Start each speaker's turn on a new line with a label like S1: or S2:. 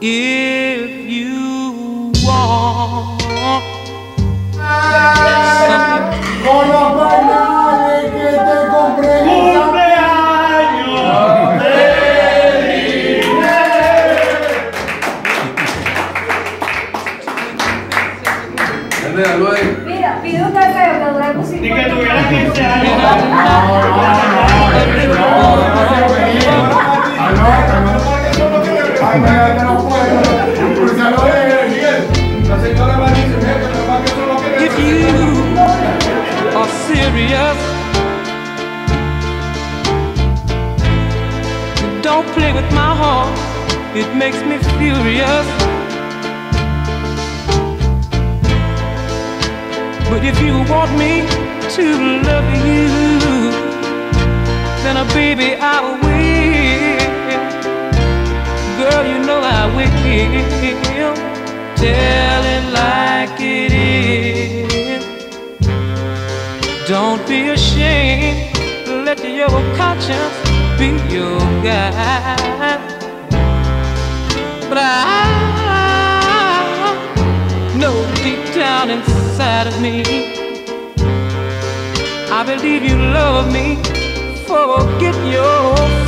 S1: If you want.
S2: Con los pañales que te compré esa-
S3: Mira, un deseo que dure
S1: if you are serious. Don't play with my heart, it makes me furious. But if you want me to love you, then, uh, baby, I will. I will. Tell it like it is. Don't be ashamed. Let your conscience be your guide. But I know deep down inside of me, I believe you love me. Forget your.